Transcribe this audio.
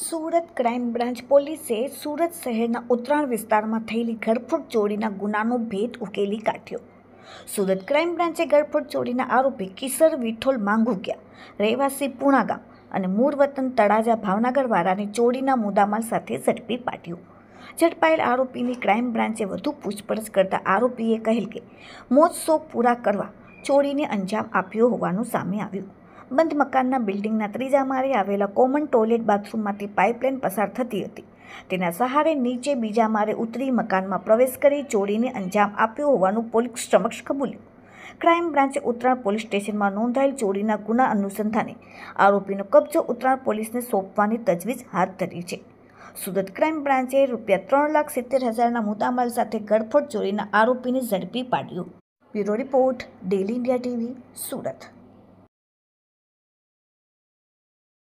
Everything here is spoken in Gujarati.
સુરત ક્રાઇમ બ્રાન્ચ પોલીસે સુરત શહેરના ઉત્તરાયણ વિસ્તારમાં થયેલી ઘરફોડ ચોરીના ગુનાનો ભેદ ઉકેલી કાઢ્યો. સુરત ક્રાઇમ બ્રાન્ચે ઘરફોડ ચોરીના આરોપી કિશોર વિઠોલ માંગુકિયા, રહેવાસી પૂણા ગામ અને મૂળ વતન તળાજા ભાવનગરવાળાને ચોરીના મુદ્દામાલ સાથે ઝડપી પાડ્યો. ઝડપાયેલ આરોપીની ક્રાઇમ બ્રાન્ચે વધુ પૂછપરછ કરતા આરોપીએ કહેલ કે મોજ શોખ પૂરા કરવા ચોરીને અંજામ આપ્યો હોવાનું સામે આવ્યું. બંધ મકાનના બિલ્ડિંગના ત્રીજા માળે આવેલા કોમન ટોયલેટ બાથરૂમમાંથી પાઇપલાઇન પસાર થતી હતી. તેના સહારે નીચે બીજા માળે ઉતરી મકાનમાં પ્રવેશ કરી ચોરીને અંજામ આપ્યો હોવાનું પોલીસ સમક્ષ કબૂલ્યું. ક્રાઇમ બ્રાન્ચે ઉત્તરાયણ પોલીસ સ્ટેશનમાં નોંધાયેલ ચોરીના ગુના અનુસંધાને આરોપીનો કબજો ઉત્તરાયણ પોલીસને સોંપવાની તજવીજ હાથ ધરી છે. સુરત ક્રાઇમ બ્રાન્ચે રૂપિયા ત્રણ લાખ સિત્તેર હજારના મુદ્દામાલ સાથે ગળફોડ ચોરીના આરોપીને ઝડપી પાડ્યો. Bureau report daily India TV, Surat.